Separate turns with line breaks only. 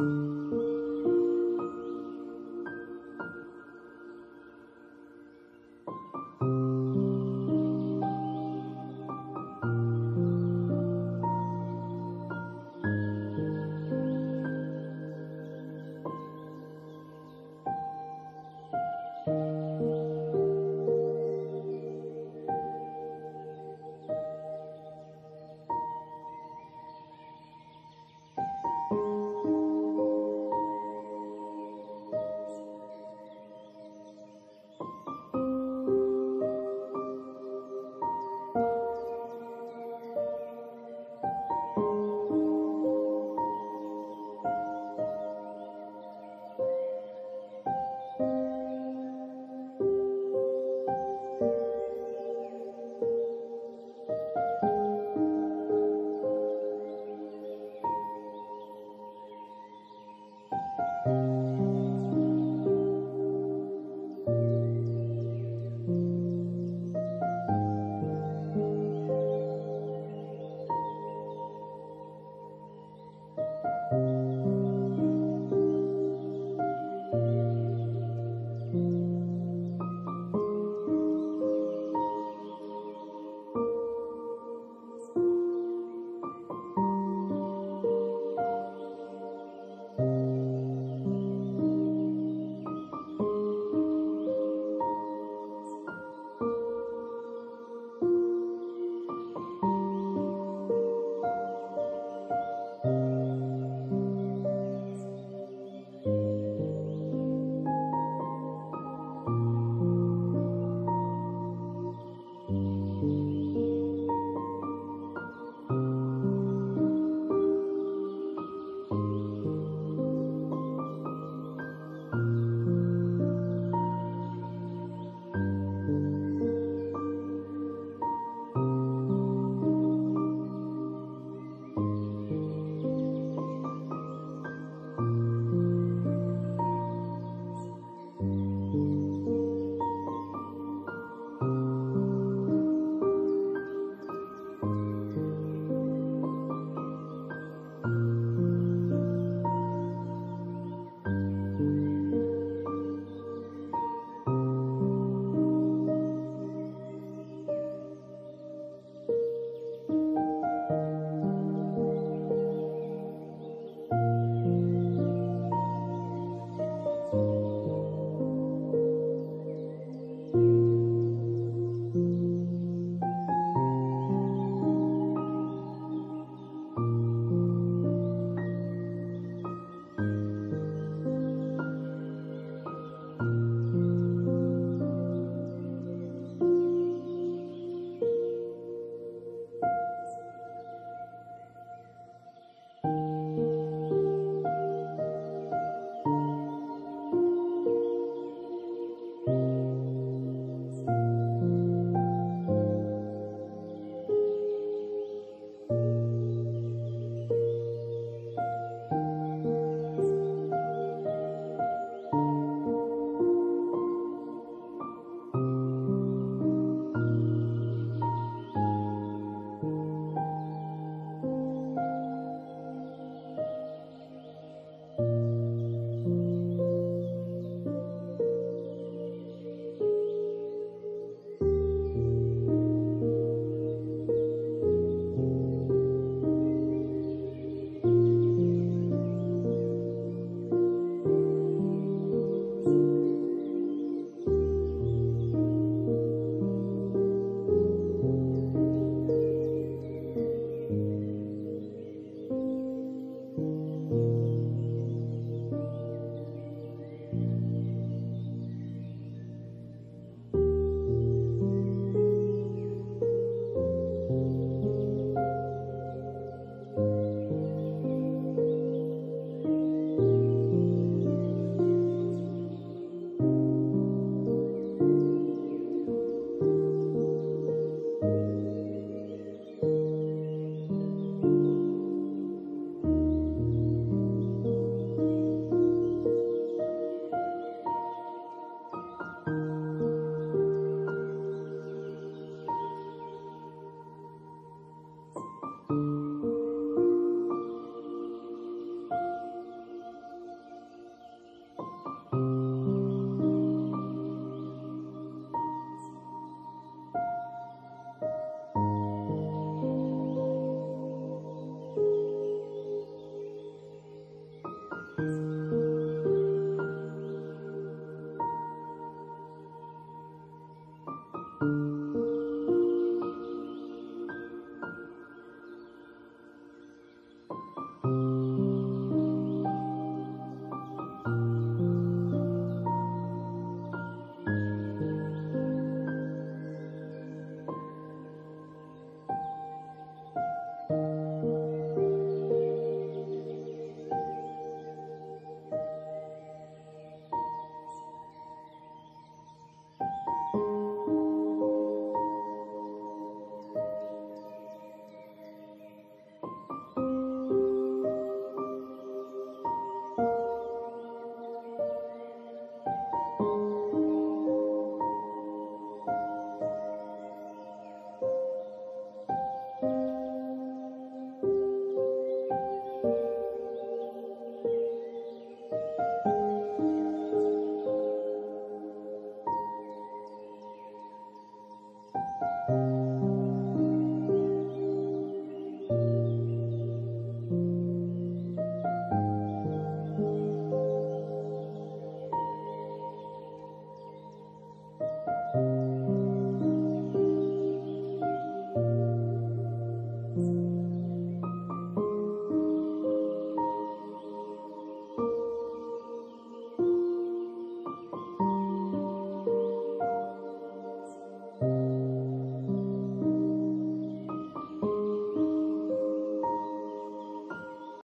you.